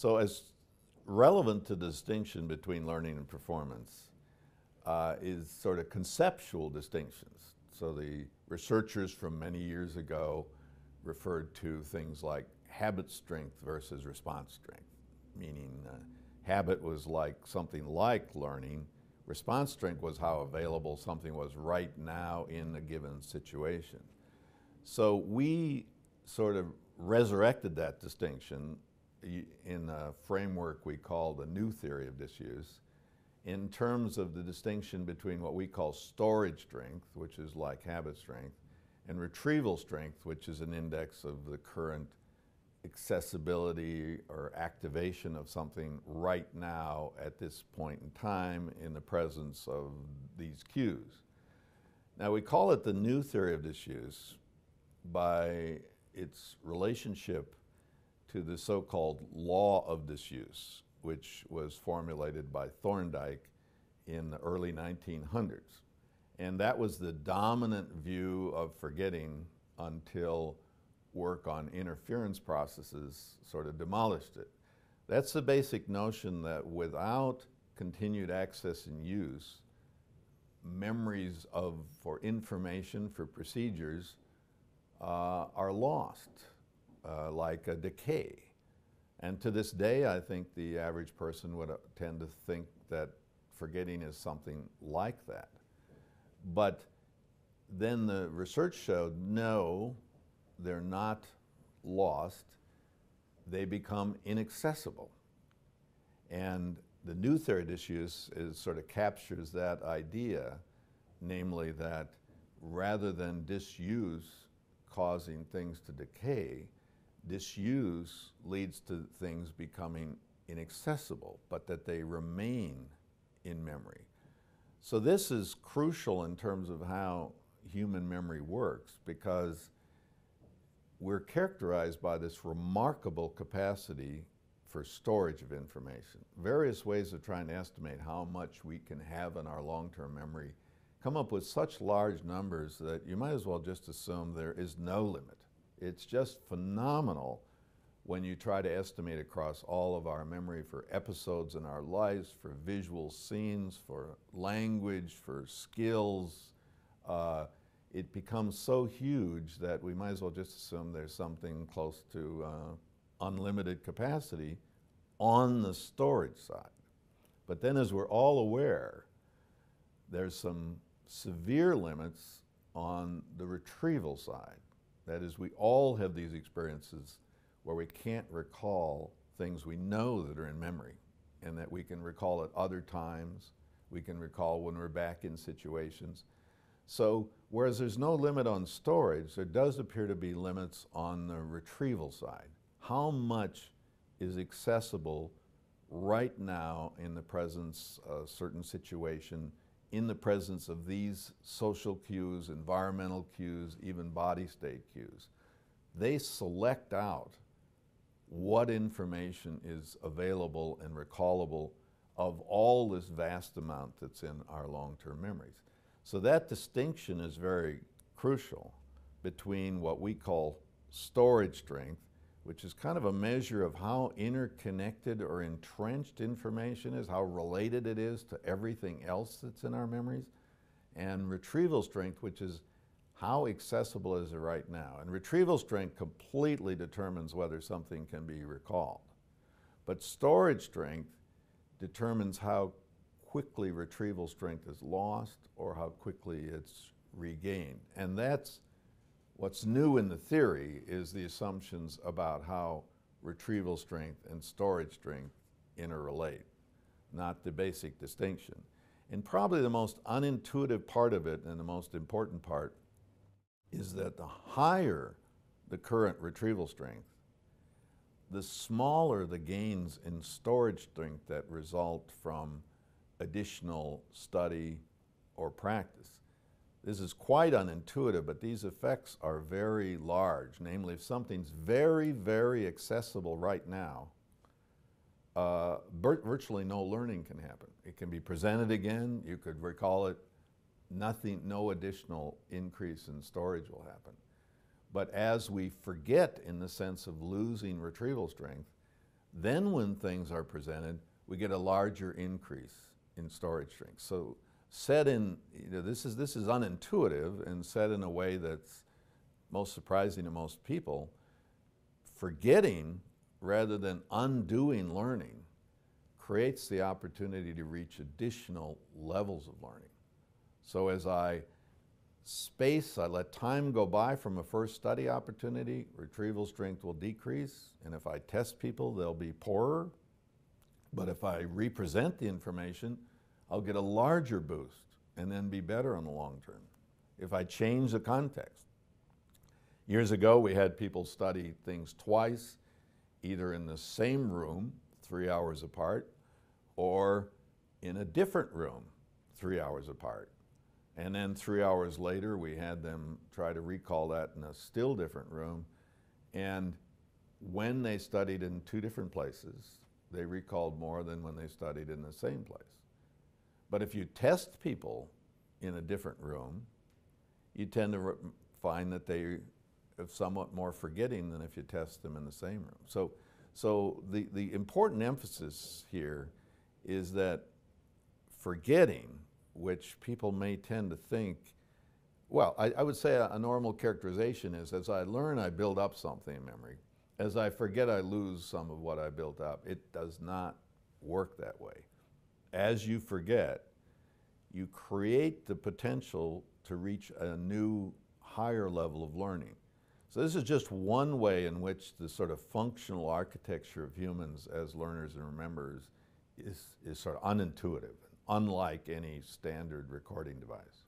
So as relevant to the distinction between learning and performance uh, is sort of conceptual distinctions. So the researchers from many years ago referred to things like habit strength versus response strength, meaning uh, habit was like something like learning, response strength was how available something was right now in a given situation. So we sort of resurrected that distinction in a framework we call the new theory of disuse in terms of the distinction between what we call storage strength, which is like habit strength, and retrieval strength, which is an index of the current accessibility or activation of something right now at this point in time in the presence of these cues. Now we call it the new theory of disuse by its relationship to the so-called law of disuse, which was formulated by Thorndike in the early 1900s. And that was the dominant view of forgetting until work on interference processes sort of demolished it. That's the basic notion that without continued access and use, memories of, for information, for procedures, uh, are lost, uh, like a decay. And to this day, I think the average person would uh, tend to think that forgetting is something like that. But then the research showed no, they're not lost, they become inaccessible. And the new theory disuse is sort of captures that idea, namely that rather than disuse causing things to decay, disuse leads to things becoming inaccessible, but that they remain in memory. So this is crucial in terms of how human memory works because we're characterized by this remarkable capacity for storage of information. Various ways of trying to estimate how much we can have in our long-term memory come up with such large numbers that you might as well just assume there is no limit. It's just phenomenal when you try to estimate across all of our memory for episodes in our lives, for visual scenes, for language, for skills. Uh, it becomes so huge that we might as well just assume there's something close to uh, unlimited capacity on the storage side. But then as we're all aware, there's some severe limits on the retrieval side. That is, we all have these experiences where we can't recall things we know that are in memory and that we can recall at other times, we can recall when we're back in situations. So whereas there's no limit on storage, there does appear to be limits on the retrieval side. How much is accessible right now in the presence of a certain situation, in the presence of these social cues, environmental cues, even body state cues. They select out what information is available and recallable of all this vast amount that's in our long-term memories. So that distinction is very crucial between what we call storage strength, which is kind of a measure of how interconnected or entrenched information is, how related it is to everything else that's in our memories, and retrieval strength, which is how accessible is it right now? And retrieval strength completely determines whether something can be recalled. But storage strength determines how quickly retrieval strength is lost or how quickly it's regained. And that's what's new in the theory is the assumptions about how retrieval strength and storage strength interrelate, not the basic distinction. And probably the most unintuitive part of it and the most important part is that the higher the current retrieval strength, the smaller the gains in storage strength that result from additional study or practice. This is quite unintuitive, but these effects are very large. Namely, if something's very, very accessible right now, uh, virtually no learning can happen. It can be presented again, you could recall it, nothing, no additional increase in storage will happen. But as we forget in the sense of losing retrieval strength, Then when things are presented, we get a larger increase in storage strength. So said in, you know, this is, this is unintuitive and said in a way that's most surprising to most people, forgetting rather than undoing learning creates the opportunity to reach additional levels of learning. So as I space, I let time go by from a first study opportunity, retrieval strength will decrease, and if I test people, they'll be poorer. But if I represent the information, I'll get a larger boost and then be better in the long term. If I change the context. Years ago, we had people study things twice, either in the same room, three hours apart, or in a different room, three hours apart. And then three hours later, we had them try to recall that in a still different room. And when they studied in two different places, they recalled more than when they studied in the same place. But if you test people in a different room, you tend to find that they are somewhat more forgetting than if you test them in the same room. So, so the, the important emphasis here is that forgetting which people may tend to think, well, I, I would say a, a, normal characterization is as I learn, I build up something in memory. As I forget, I lose some of what I built up. It does not work that way. As you forget, you create the potential to reach a new higher level of learning. So this is just one way in which the sort of functional architecture of humans as learners and remembers is, is sort of unintuitive unlike any standard recording device.